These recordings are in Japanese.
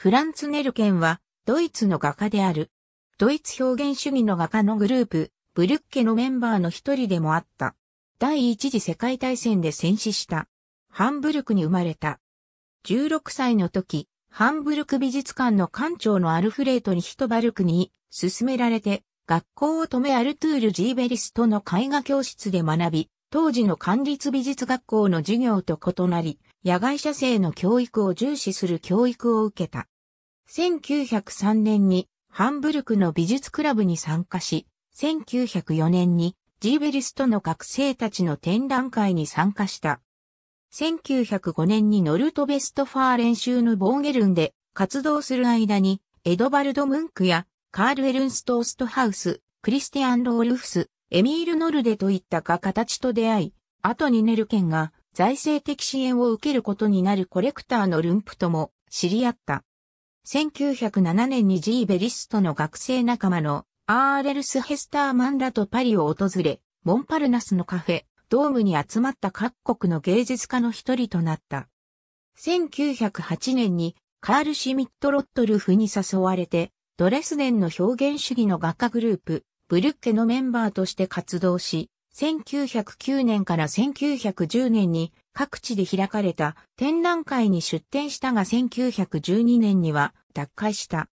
フランツ・ネルケンはドイツの画家である。ドイツ表現主義の画家のグループ、ブルッケのメンバーの一人でもあった。第一次世界大戦で戦死した。ハンブルクに生まれた。16歳の時、ハンブルク美術館の館長のアルフレートにヒトバルクに勧められて、学校を止めアルトゥール・ジーベリストの絵画教室で学び、当時の管立美術学校の授業と異なり、野外者生の教育を重視する教育を受けた。1903年にハンブルクの美術クラブに参加し、1904年にジーベリストの学生たちの展覧会に参加した。1905年にノルトベストファー練習のボーゲルンで活動する間に、エドバルド・ムンクやカール・エルンストーストハウス、クリスティアン・ロールフス、エミール・ノルデといった画家たちと出会い、後にネルケンが財政的支援を受けることになるコレクターのルンプとも知り合った。1907年にジーベリストの学生仲間のアーレルス・ヘスターマンらとパリを訪れ、モンパルナスのカフェ、ドームに集まった各国の芸術家の一人となった。1908年にカール・シミット・ロットルフに誘われてドレスデンの表現主義の画家グループ、ブルッケのメンバーとして活動し、1909年から1910年に各地で開かれた展覧会に出展したが1912年には脱会した。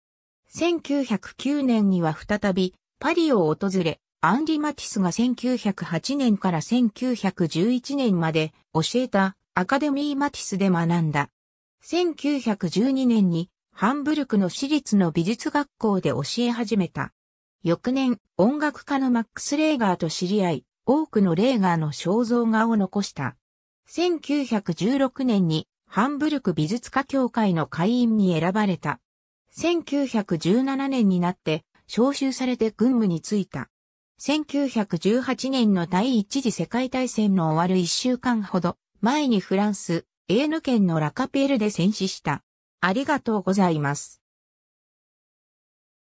1909年には再びパリを訪れ、アンリ・マティスが1908年から1911年まで教えたアカデミー・マティスで学んだ。1912年にハンブルクの私立の美術学校で教え始めた。翌年、音楽家のマックス・レーガーと知り合い、多くのレーガーの肖像画を残した。1916年にハンブルク美術家協会の会員に選ばれた。1917年になって招集されて軍務に就いた。1918年の第一次世界大戦の終わる一週間ほど前にフランス、エーヌ県のラカペールで戦死した。ありがとうございます。